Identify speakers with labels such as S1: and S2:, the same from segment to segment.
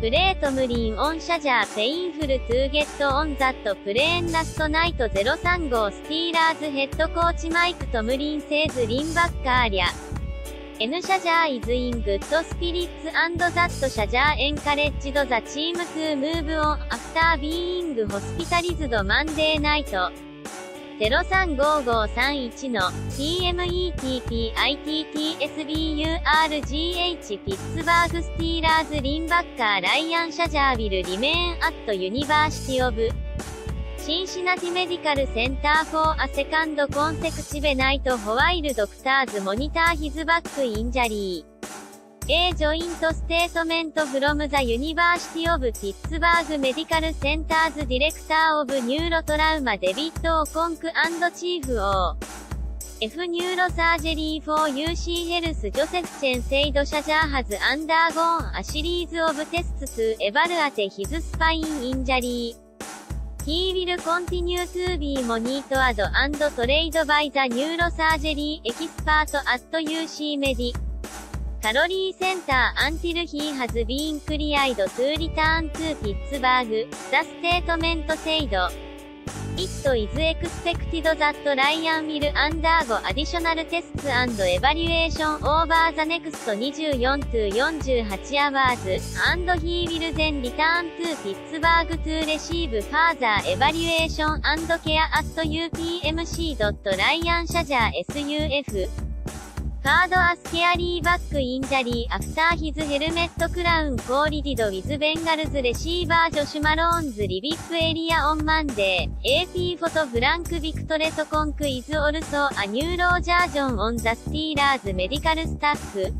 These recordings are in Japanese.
S1: Play Tomlin on Shazier painful to get on that plane last night 03号 Steelers head coach Mike Tomlin says linebacker Ryan Shazier is in good spirits and that Shazier encouraged the team to move on after being hospitalized Monday night。035531の TM ET PITTSBURGH Pittsburgh Steelers linebacker Ryan Shazier will remain at University of Cincinnati Medical Center for a second consecutive night while doctors monitor his back injury A joint statement from the University of Pittsburgh Medical Center's director of neurotrauma David Okonkwo chief of neurosurgery for UC Health Joseph Cheng said Shazier has undergone a series of tests 2 evaluate his spine injury He will continue to be monitored and trained by the neurosurgery expert at UC Med カロリーセンターアンティルヒーハズビーンクリアイドトゥーリターントゥーピッツバーグ、ザステートメントセイド。It is expected that Ryan will undergo additional tests and evaluation over the next 24 to 48 hours, and he will then return to Pittsburgh to receive further evaluation and care at upmc.ryanshajer.suf. カードアスケアリーバックインジャリーアフターヒズヘルメットクラウンコーリディドウィズベンガルズレシーバージョシュマローンズリビップエリアオンマンデー AP フォトフランクビクトレトコンクイズオルソアニューロージャージョンオンザスティーラーズメディカルスタッフ。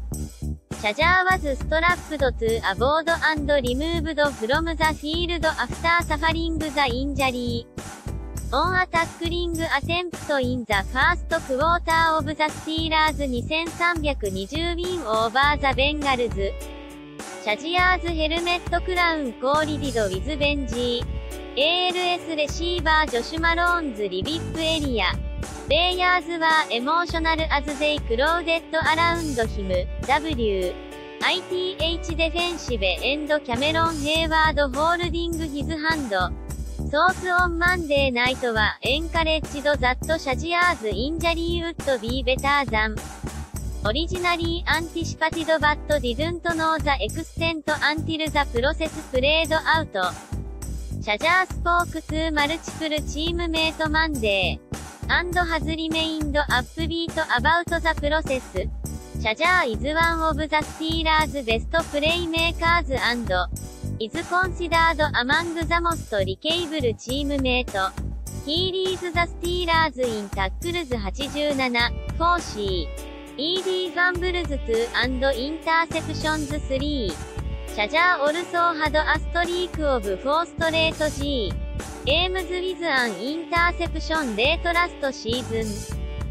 S1: シャジャーワズストラップドトゥアボードアンドリムーブドフロムザフィールドアフターサファリングザインジャリー。オンアタックリングアテンプトインザファーストクォーターオブザスティーラーズ2320ウィンオーバーザベンガルズ。Shazier's helmet crown collided with Bengals receiver Josh Malone's rib hip area。Players were emotional as they crowded around him with defensive end Cameron Heyward holding his hand sources on Monday night were encouraged that Shazier's injury would be better than。originally anticipated but didn't know the extent until the process played out。Shazier spoke to multiple teammates Monday。and has remained upbeat about the process。Shazier is one of the Steelers best playmakers is considered among the most likable teammates。He leads the Steelers in tackles 87, 40, ED fumbles 2 and interceptions 3. シャジャー also had a streak of 4 straight G. Aims with an interception late last season.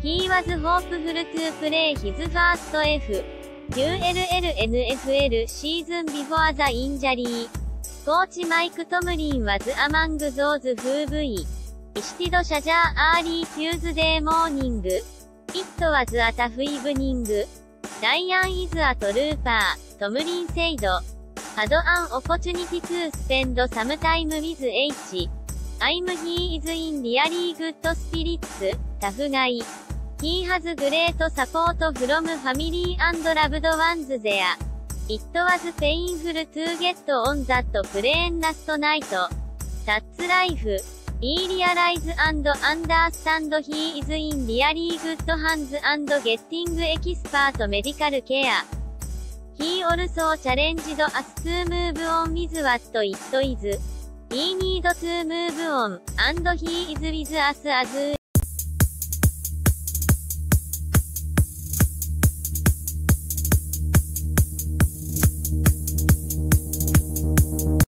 S1: He was hopeful to play his first F. QLL season before the injury. コーチマイク・トムリンはズ・アマング・ゾーズ・フーブイ。イシティド・シャジャー・early Tuesday morning。It was a tough evening。Ryan is a trooper、Tomlin said。Had an opportunity to spend some time with him。He is in really good spirits、tough guy。He has great support from family and loved ones there. It was painful to get on that plane last night. That's life. He realize and understand he is in really good hands and getting expert medical care. He also challenged us to move on with what it is. We need to move on, and he is with us as